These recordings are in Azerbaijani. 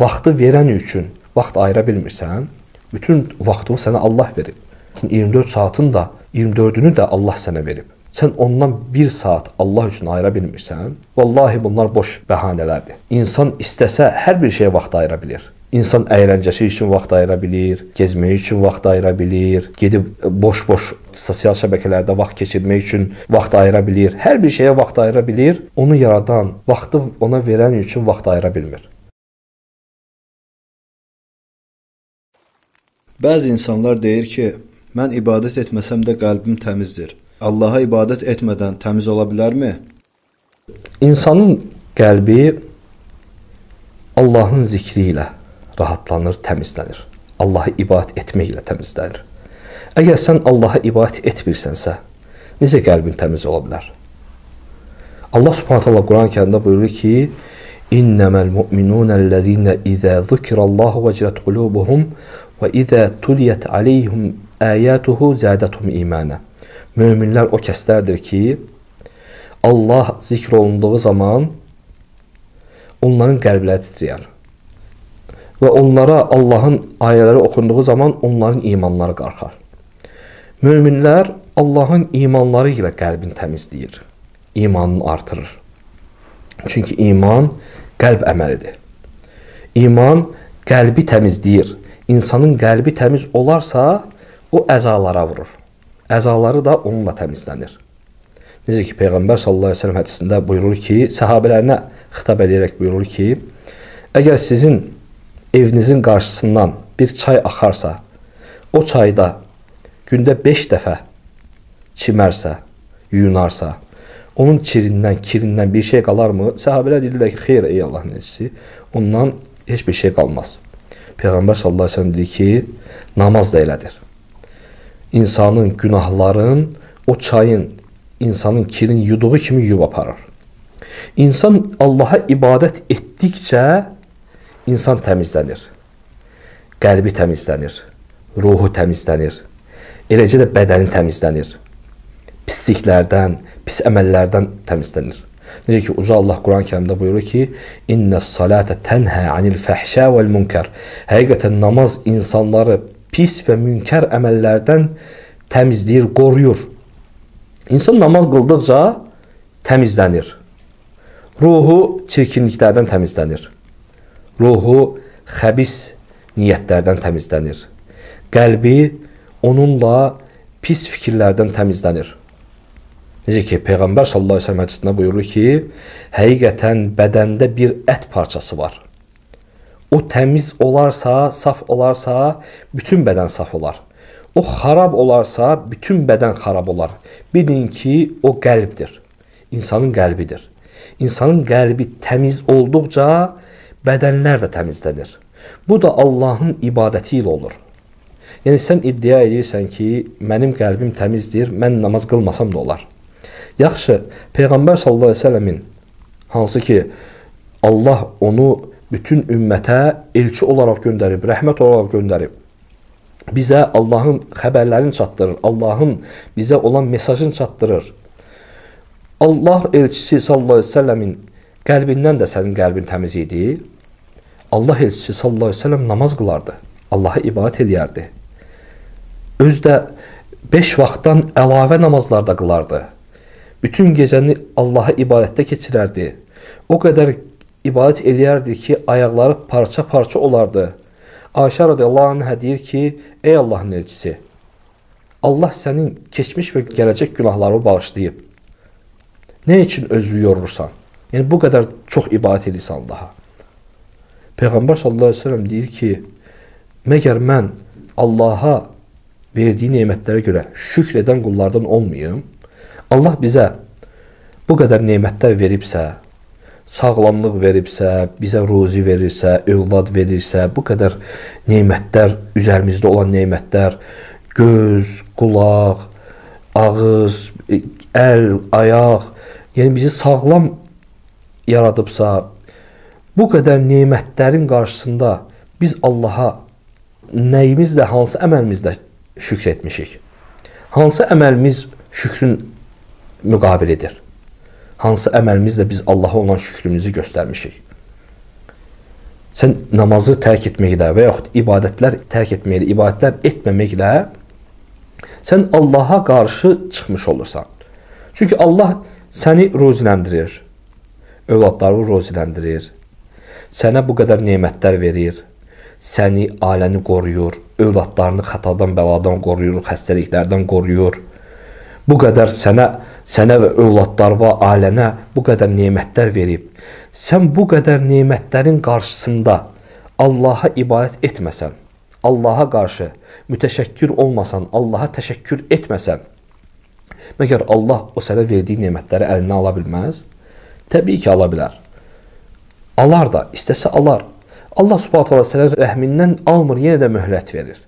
vaxtı verən üçün vaxt ayıra bilmirsən, bütün vaxtını sənə Allah verib. 24 saatın da 24-ünü də Allah sənə verib. Sən ondan 1 saat Allah üçün ayıra bilmirsən, vallahi bunlar boş bəhanələrdir. İnsan istəsə hər bir şeyə vaxt ayıra bilər. İnsan əyləncəsi üçün vaxt ayıra bilir, gezmək üçün vaxt ayıra bilir, gedib boş-boş sosial şəbəkələrdə vaxt keçirmək üçün vaxt ayıra bilir. Hər bir şeyə vaxt ayıra bilir. Onu yaradan, vaxtı ona verən üçün vaxt ayıra bilmir. Bəzi insanlar deyir ki, mən ibadət etməsəm də qəlbim təmizdir. Allaha ibadət etmədən təmiz ola bilərmi? İnsanın qəlbi Allahın zikri ilə rahatlanır, təmizlənir. Allaha ibadət etməklə təmizlənir. Əgər sən Allaha ibadət etmirsənsə, necə qəlbin təmiz ola bilər? Allah Subhanahu taala Quran-Kərimdə buyurur ki: "İnnemal mu'minunəllezine izə zikrallahu vecilet qulubuhum və izə tuliyet aleyhim ayatuhu zadatuhum imana." Möminlər o kəslərdir ki, Allah zikr olunduğu zaman onların qəlbləri titrəyər və onlara Allahın ayələri oxunduğu zaman onların imanları qalxar. Möminlər Allahın imanları ilə qəlbini təmizləyir, imanını artırır. Çünki iman qəlb əməlidir. İman qəlbi təmizləyir. İnsanın qəlbi təmiz olarsa, o əzalara vurur. Əzaları da onunla təmizlənir. Necə ki Peyğəmbər sallallahu əleyhi və səlləm hədisində buyurur ki, səhabələrinə xitab edərək buyurur ki, əgər sizin evinizin qarşısından bir çay axarsa, o çayda gündə 5 dəfə çimərsə, yuyunarsa, onun çirindən, kirindən bir şey qalarmı? Səhabələr deyirlər ki, xeyr ey Allahın elçisi, ondan heç bir şey qalmaz. Peyğəmbər sallallahu əleyhi və səlləm deyir ki, namaz da elədir. İnsanın günahların o çayın insanın kirin yuduğu kimi yuyub aparır. İnsan Allaha ibadət etdikcə insan təmizlənir. Qəlbi təmizlənir, ruhu təmizlənir. Eləcə də bədəni təmizlənir. Pisliklərdən, pis əməllərdən təmizlənir. Necə ki uca Allah Quran-Kərimdə buyurur ki: "İnnes-salate tenha anil fahşa vel munkar." Həqiqətən namaz insanları pis və münkər əməllərdən təmizləyir, qoruyur. İnsan namaz qıldıqca təmizlənir. Ruhu çirkinliklərdən təmizlənir. Ruhu xəbis niyyətlərdən təmizlənir. Qəlbi onunla pis fikirlərdən təmizlənir. Necə ki, Peyğəmbər sallallahu əleyhi və səlləm hədisində buyurur ki, həqiqətən bədəndə bir ət parçası var. O təmiz olarsa, saf olarsa, bütün bədən saf olar. O xarab olarsa, bütün bədən xarab olar. Bilin ki, o qəlbdir. İnsanın qəlbidir. İnsanın qəlbi təmiz olduqca bədənlər də təmizlənir. Bu da Allahın ibadəti ilə olur. Yəni sən iddia edirsən ki, mənim qəlbim təmizdir, mən namaz qılmasam da olar. Yaxşı, Peyğəmbər sallallahu əleyhi və səlləmin hansı ki Allah onu bütün ümmətə elçi olaraq göndərib, rəhmət olaraq göndərib. Bizə Allahın xəbərlərini çatdırır, Allahın bizə olan mesajını çatdırır. Allah elçisi sallallahu əleyhi və səlləmin qəlbindən də sənin qəlbin təmiz idi. Allah elçisi sallallahu əleyhi və səlləm namaz qılardı. Allaha ibadət edərdi. Özü də 5 vaxtdan əlavə namazlar da qılardı. Bütün gecəni Allaha ibadətdə keçirərdi. O qədər ibadət eləyərdi ki, ayaqları parça-parça olardı. Ayşə radiyallahu anhə deyir ki, ey Allahın elçisi, Allah sənin keçmiş və gələcək günahlarını bağışlayıb. Nə üçün özünü yorursan? Yəni bu qədər çox ibadət edirsən Allaha. Peyğəmbər sallallahu əleyhi və səlləm deyir ki, məgər mən Allaha verdiyi nemətlərə görə şükr edən qullardan olmayım? Allah bizə bu qədər nemətlər veribsə, sağlamlıq veribsə, bizə ruzi verirsə, övlad verirsə, bu qədər nemətlər, üzərimizdə olan nemətlər, göz, qulaq, ağız, əl, ayaq, yəni bizi sağlam yaradıbsa, bu qədər nemətlərin qarşısında biz Allaha nəyimizlə, hansı əməlimizlə şükr etmişik? Hansı əməlimiz şükrün müqabilidir? Hansı əməlimizlə biz Allaha olan şükrümüzü göstərmişik? sən namazı tərk etməklə və yaxud ibadətlər tərk etməklə, ibadətlər etməməklə sən Allaha qarşı çıxmış olursan. Çünki Allah səni ruziləndirir. Övladlarını ruziləndirir. Sənə bu qədər nemətlər verir. Səni, ailəni qoruyur. Övladlarını xətadan, bəladan qoruyur, xəstəliklərdən qoruyur. Bu qədər sənə sənə və övladlarına, ailənə bu qədər nemətlər verib. Sən bu qədər nemətlərin qarşısında Allaha ibadət etməsən, Allaha qarşı mütəşəkkir olmasan, Allaha təşəkkür etməsən, məgər Allah o sənə verdiyi nemətləri əlinə ala bilməz? Təbii ki, ala bilər. Alar da, istəsə alar. Allah Subhanahu taala sənə rəhmindən almır, yenə də möhlət verir.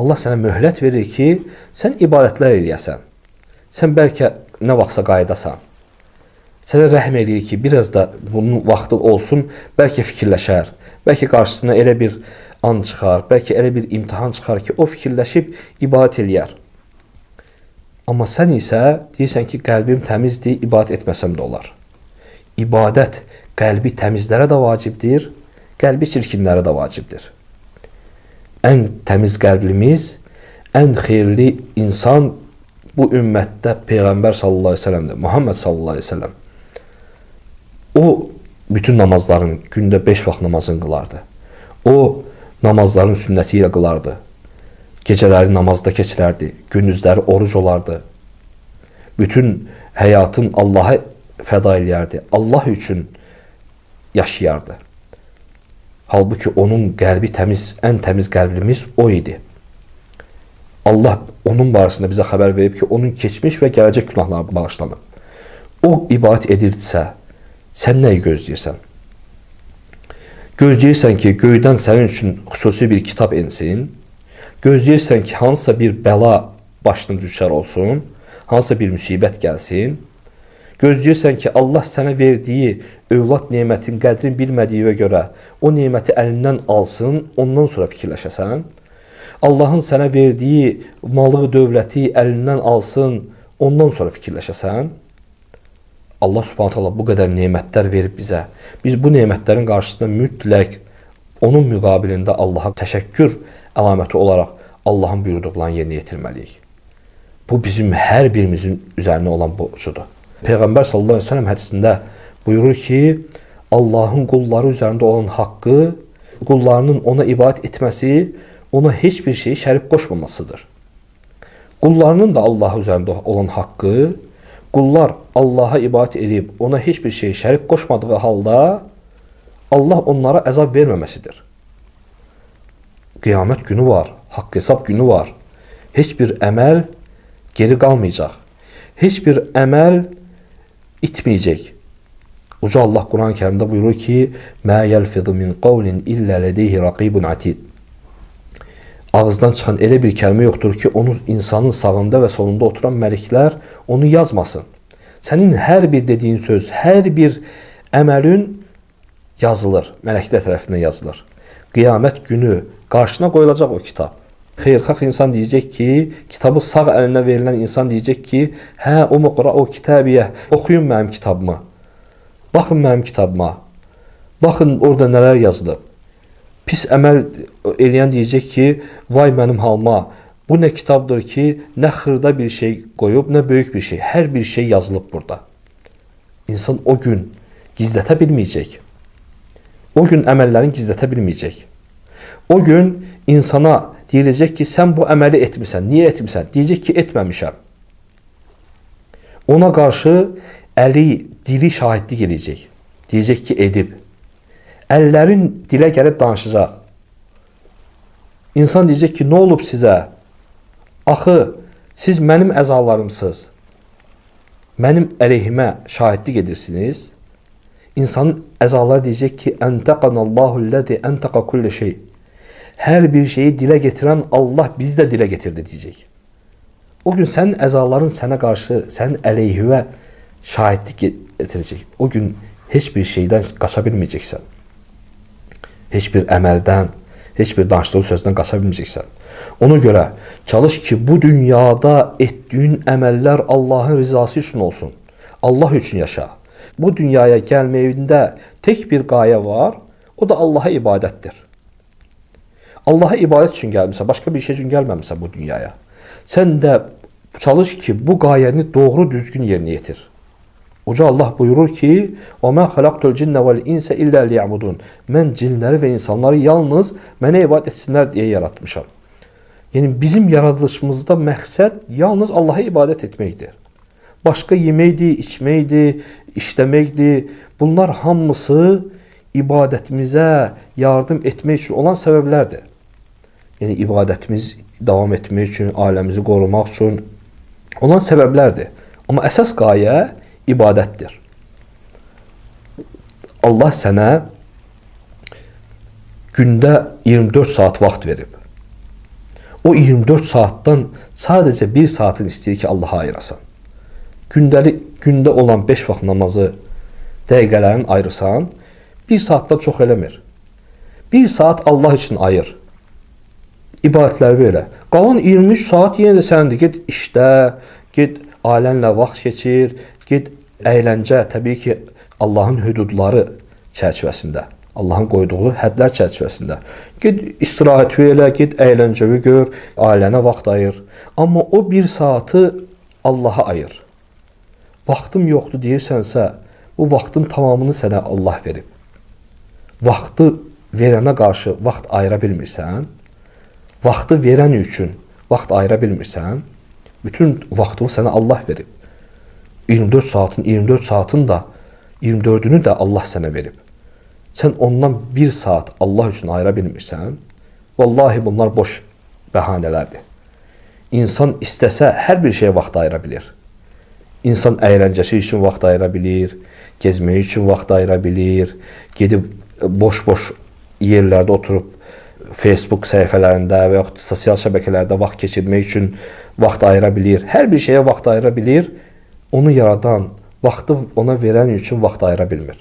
Allah sənə möhlət verir ki, sən ibadətlər eləyəsən. Sən bəlkə nə vaxtsa qayıdasan. Sənə rəhm eləyir ki, biraz da bunun vaxtı olsun, bəlkə fikirləşər. Bəlkə qarşısına elə bir an çıxar, bəlkə elə bir imtahan çıxar ki, o fikirləşib ibadət eləyər. Amma sən isə deyirsən ki, qəlbim təmizdir, ibadət etməsəm də olar. İbadət qəlbi təmizlərə də vacibdir, qəlbi çirkinlərə də vacibdir. Ən təmiz qəlblimiz, ən xeyirli insan bu ümmətdə Peyğəmbər sallallahu əleyhi və səlləmdir. Muhammed sallallahu əleyhi və səlləm. O bütün namazların gündə 5 vaxt namazını qılardı. O namazların sünnəti ilə qılardı. Gecələri namazda keçirərdi, gündüzləri oruc olardı. Bütün həyatın Allaha fəda eləyərdi. Allah üçün yaşayardı. Halbuki onun qəlbi təmiz, ən təmiz qəlbimiz o idi. Allah onun barəsində bizə xəbər verib ki, onun keçmiş və gələcək günahları bağışlanıb. O ibadət edirdisə, sən nəyi gözləyirsən? Gözləyirsən ki, göydən sənin üçün xüsusi bir kitab ensin. Gözləyirsən ki, hansısa bir bəla başına düşər olsun, hansısa bir müsibət gəlsin. Gözləyirsən ki, Allah sənə verdiyi övlad nemətin qədrini bilmədiyinə görə o neməti əlindən alsın, ondan sonra fikirləşəsən. Allahın sənə verdiyi malı, dövləti əlindən alsın, ondan sonra fikirləşəsən. Allah Subhanahu taala bu qədər nemətlər verib bizə. Biz bu nemətlərin qarşısında mütləq onun müqabilində Allaha təşəkkür əlaməti olaraq Allahın buyurduqlarını yerinə yetirməliyik. Bu bizim hər birimizin üzərinə olan borcudur. Peyğəmbər sallallahu əleyhi və səlləm hədisində buyurur ki, Allahın qulları üzərində olan haqqı, qullarının ona ibadət etməsi, ona heç bir şey şərik qoşmamasıdır. Qullarının da Allah üzərində olan haqqı, qullar Allaha ibadət edib ona heç bir şey şərik qoşmadığı halda Allah onlara əzab verməməsidir. Qiyamət günü var, haqq hesab günü var. Heç bir əməl geri qalmayacaq. Heç bir əməl itməyəcək. Uca Allah Quran-ı Kərimdə buyurur ki: "Mə yelfizu min qawlin illə ledeyhi raqibun atid." ağızdan çıxan elə bir kəlmə yoxdur ki, onu insanın sağında və solunda oturan mələklər onu yazmasın. Sənin hər bir dediyin söz, hər bir əməlin yazılır, mələklər tərəfindən yazılır. Qiyamət günü qarşına qoyulacaq o kitab. Xeyirxah insan deyəcək ki, kitabı sağ əlinə verilən insan deyəcək ki, hə, o muqra o kitabiyə, oxuyun mənim kitabımı. Baxın mənim kitabıma. Baxın orada nələr yazılıb pis əməl eləyən deyəcək ki, vay mənim halma. Bu nə kitabdır ki, nə xırda bir şey qoyub, nə böyük bir şey. Hər bir şey yazılıb burada. İnsan o gün gizlətə bilməyəcək. O gün əməllərini gizlətə bilməyəcək. O gün insana deyiləcək ki, sən bu əməli etmisən. Niyə etmisən? Deyəcək ki, etməmişəm. Ona qarşı əli, dili şahidlik edəcək. Deyəcək ki, edib. Əllərin dilə gəlib danışacaq. İnsan deyəcək ki, nə olub sizə? Axı, siz mənim əzalarımsınız. Mənim əleyhimə şahidlik edirsiniz. İnsanın əzaları deyəcək ki, Əntəqanallahu ləzi əntəqa kulli şey. Hər bir şeyi dilə getirən Allah bizi də dilə getirdi deyəcək. O gün sənin əzaların sənə qarşı, sənin əleyhivə şahidlik getirəcək. O gün heç bir şeydən qaça bilməyəcəksən heç bir əməldən, heç bir danışdığı sözdən qaça bilməyəcəksən. Ona görə çalış ki, bu dünyada etdiyin əməllər Allahın rizası üçün olsun. Allah üçün yaşa. Bu dünyaya gəlməyində tək bir qayə var. O da Allaha ibadətdir. Allaha ibadət üçün gəlmisən, başqa bir şey üçün gəlməmisən bu dünyaya. Sən də çalış ki, bu qayəni doğru düzgün yerinə yetir. Uca Allah buyurur ki: "Və mə xalaqtul cinnə vel insə illə liyabudun." Mən cinləri və insanları yalnız mənə ibadət etsinlər deyə yaratmışam. Yəni bizim yaradılışımızda məqsəd yalnız Allaha ibadət etməkdir. Başqa yeməkdir, içməkdir, işləməkdir. Bunlar hamısı ibadətimizə yardım etmək üçün olan səbəblərdir. Yəni ibadətimiz davam etmək üçün, ailəmizi qorumaq üçün olan səbəblərdir. Amma əsas qayə ibadətdir. Allah sənə gündə 24 saat vaxt verib. O 24 saatdan sadəcə 1 saatını istəyir ki, Allaha ayırasan. Gündəlik gündə olan 5 vaxt namazı dəqiqələrin ayırsan, 1 saatdan çox eləmir. 1 saat Allah üçün ayır. İbadətləri belə. Qalan 23 saat yenə də sənindir. Get işdə, get ailənlə vaxt keçir, get əyləncə, təbii ki, Allahın hüdudları çərçivəsində. Allahın qoyduğu hədlər çərçivəsində. Get istirahət elə, get əyləncəvi gör, ailənə vaxt ayır. Amma o 1 saatı Allaha ayır. Vaxtım yoxdur deyirsənsə, bu vaxtın tamamını sənə Allah verib. Vaxtı verənə qarşı vaxt ayıra bilmirsən, vaxtı verən üçün vaxt ayıra bilmirsən, bütün vaxtını sənə Allah verib. 24 saatın 24 saatın da 24-ünü də Allah sənə verib. Sən ondan 1 saat Allah üçün ayıra bilmirsən, vallahi bunlar boş bəhanələrdir. İnsan istəsə hər bir şeyə vaxt ayıra bilər. İnsan əyləncəsi üçün vaxt ayıra bilir, gezmək üçün vaxt ayıra bilir, gedib boş-boş yerlərdə oturub Facebook səhifələrində və yaxud sosial şəbəkələrdə vaxt keçirmək üçün vaxt ayıra bilir. Hər bir şeyə vaxt ayıra bilir. Onu yaradan, vaxtı ona verən üçün vaxt ayıra bilmir.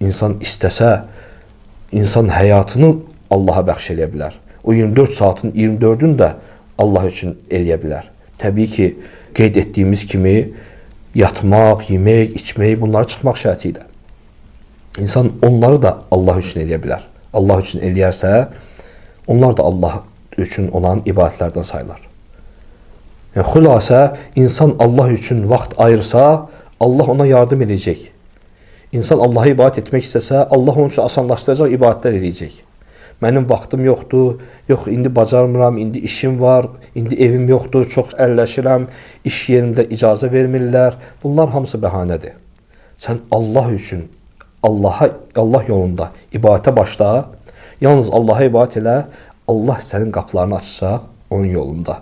İnsan istəsə, insan həyatını Allaha bəxş eləyə bilər. O 24 saatın 24-ünü də Allah üçün eləyə bilər. Təbii ki, qeyd etdiyimiz kimi yatmaq, yemək, içmək, bunları çıxmaq şərti ilə. İnsan onları da Allah üçün eləyə bilər. Allah üçün eləyərsə, onlar da Allah üçün olan ibadətlərdən sayılar. Yəni, xülasə, insan Allah üçün vaxt ayırsa, Allah ona yardım edəcək. İnsan Allaha ibadət etmək istəsə, Allah onun üçün asanlaşdıracaq ibadətlər edəcək. Mənim vaxtım yoxdur, yox indi bacarmıram, indi işim var, indi evim yoxdur, çox əlləşirəm, iş yerində icazə vermirlər. Bunlar hamısı bəhanədir. Sən Allah üçün, Allaha, Allah yolunda ibadətə başla, yalnız Allaha ibadət elə, Allah sənin qapılarını açacaq onun yolunda.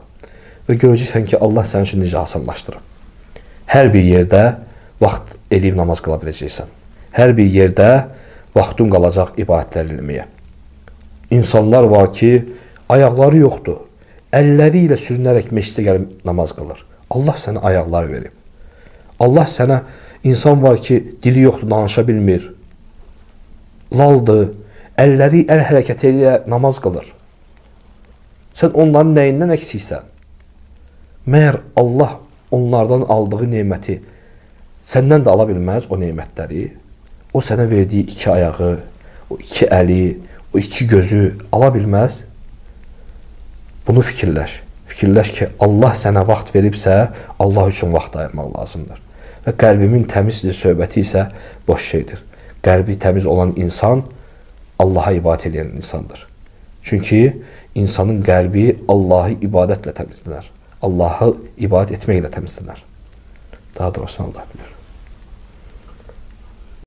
Və görəcəksən ki, Allah sənin üçün necə asanlaşdırır. Hər bir yerdə vaxt eləyib namaz qıla biləcəksən. Hər bir yerdə vaxtın qalacaq ibadətlər eləməyə. İnsanlar var ki, ayaqları yoxdur. Əlləri ilə sürünərək məscidə gəlib namaz qılır. Allah sənə ayaqlar verib. Allah sənə insan var ki, dili yoxdur, danışa bilmir. Laldır. Əlləri əl hərəkəti ilə namaz qılır. Sən onların nəyindən əksiksən? Məyər Allah onlardan aldığı neməti səndən də ala bilməz o nemətləri? O sənə verdiyi iki ayağı, o iki əli, o iki gözü ala bilməz. Bunu fikirləş. Fikirləş ki, Allah sənə vaxt veribsə, Allah üçün vaxt ayırmaq lazımdır. Və qəlbimin təmizdir söhbəti isə boş şeydir. Qəlbi təmiz olan insan Allaha ibadət edən insandır. Çünki insanın qəlbi Allahı ibadətlə təmizlənər. Allahı ibadət etməklə təmizlənər. Daha doğrusu Allah bilir.